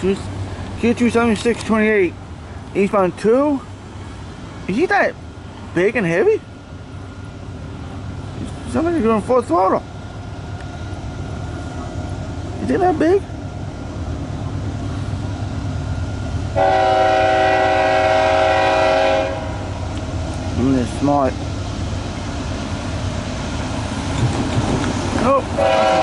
Two, Q27628 eastbound 2. Is he that big and heavy? Somebody's going full throttle. Is he that big? I'm smart. Oh.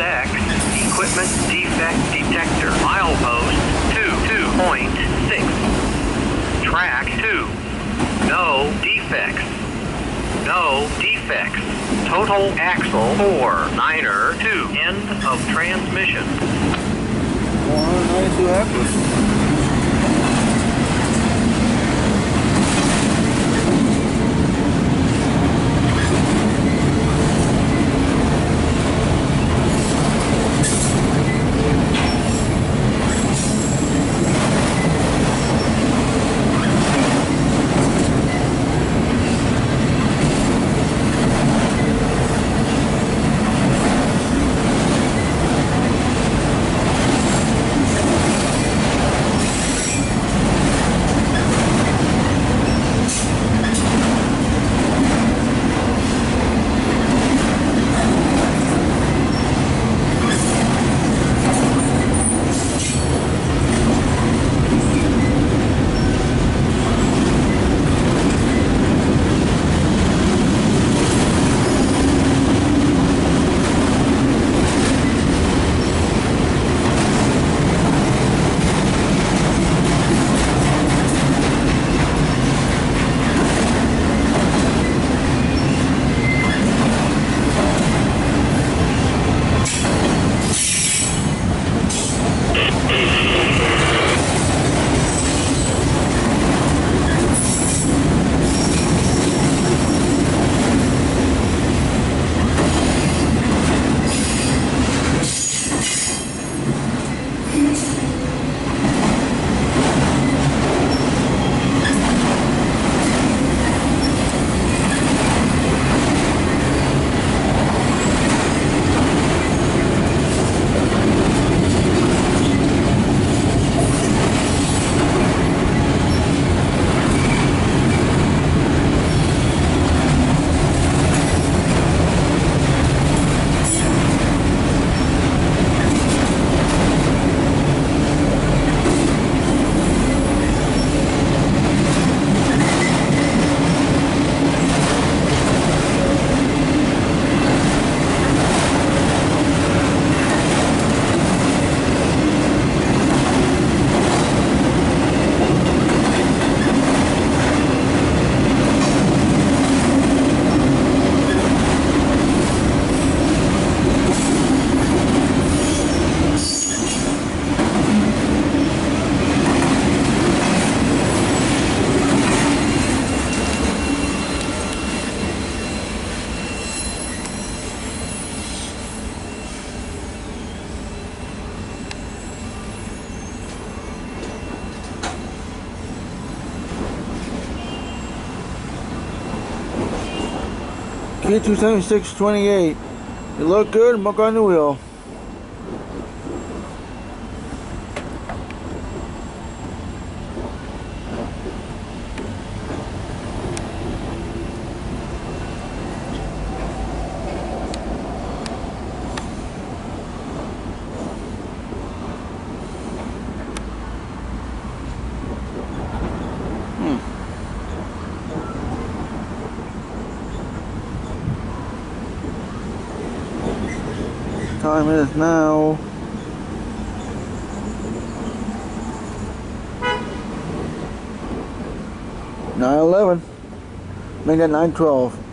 X equipment defect detector. Milepost 22.6 track 2 no defects. No defects. Total axle 4 niner 2 end of transmission. Well, nice Q27628. You look good, muck on the wheel. Time is now nine eleven. Make that nine twelve.